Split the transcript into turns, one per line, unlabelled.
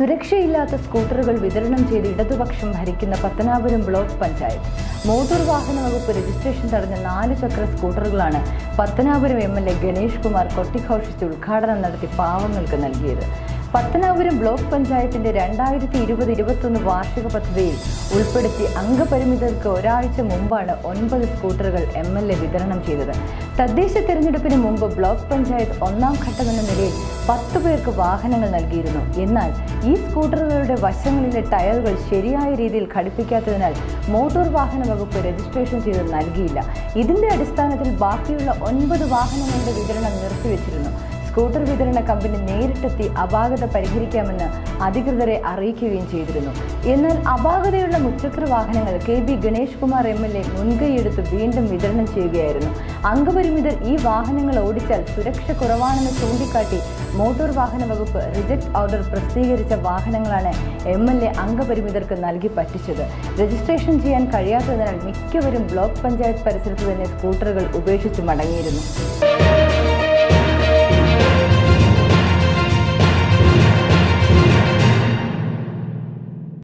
സുരക്ഷയില്ലാത്ത സ്കൂട്ടറുകൾ വിതരണം ചെയ്ത് ഇടതുപക്ഷം ഭരിക്കുന്ന പത്തനാപുരം ബ്ലോക്ക് പഞ്ചായത്ത്. മോട്ടോർ വാഹന വകുപ്പ് രജിസ്ട്രേഷൻ തടഞ്ഞ നാല് ചക്ര സ്കൂട്ടറുകളാണ് Pathanapuram M L A Ganesh Kumar കൊട്ടിഘോഷിച്ച് ഉദ്ഘാടനം നടത്തി പാവങ്ങൾക്ക് നൽകിയത്. പത്തനാപുരം ബ്ലോക്ക് പഞ്ചായത്തിന്റെ രണ്ടായിരത്തി ഇരുപത് ഇരുപത്തൊന്ന് വാർഷിക പദ്ധതിയിൽ ഉൾപ്പെടുത്തി അംഗപരിമിതർക്ക് ഒരാഴ്ച മുമ്പാണ് ഒൻപത് സ്കൂട്ടറുകൾ എം എൽ എ വിതരണം ചെയ്തത്. തദ്ദേശ തെരഞ്ഞെടുപ്പിന് മുമ്പ് ബ്ലോക്ക് പഞ്ചായത്ത് ഒന്നാം ഘട്ടമെന്ന നിലയിൽ പത്ത് പേർക്ക് വാഹനങ്ങൾ നൽകിയിരുന്നു. എന്നാൽ ഈ സ്കൂട്ടറുകളുടെ വശങ്ങളിലെ ടയറുകൾ ശരിയായ രീതിയിൽ ഘടിപ്പിക്കാത്തതിനാൽ മോട്ടോർ വാഹന വകുപ്പ് രജിസ്ട്രേഷൻ ചെയ്ത് നൽകിയില്ല. ഇതിന്റെ അടിസ്ഥാനത്തിൽ ബാക്കിയുള്ള ഒൻപത് വാഹനങ്ങളുടെ വിതരണം നിർത്തിവെച്ചിരുന്നു. സ്കൂട്ടർ വിതരണ കമ്പനി നേരിട്ടെത്തി അപാകത പരിഹരിക്കാമെന്ന് അധികൃതരെ അറിയിക്കുകയും ചെയ്തിരുന്നു. എന്നാൽ അപാകതയുള്ള മുച്ചക്ര വാഹനങ്ങൾ K B Ganesh Kumar M L A മുൻകൈയെടുത്ത് വീണ്ടും വിതരണം ചെയ്യുകയായിരുന്നു. അംഗപരിമിതർ ഈ വാഹനങ്ങൾ ഓടിച്ചാൽ സുരക്ഷ കുറവാണെന്ന് ചൂണ്ടിക്കാട്ടി മോട്ടോർ വാഹന വകുപ്പ് റിജക്ട് ഓർഡർ പ്രസിദ്ധീകരിച്ച വാഹനങ്ങളാണ് എം എൽ എ അംഗപരിമിതർക്ക് നൽകി പറ്റിച്ചത്. രജിസ്ട്രേഷൻ ചെയ്യാൻ കഴിയാത്തതിനാൽ മിക്കവരും ബ്ലോക്ക് പഞ്ചായത്ത് പരിസരത്ത് തന്നെ സ്കൂട്ടറുകൾ ഉപേക്ഷിച്ച് മടങ്ങിയിരുന്നു.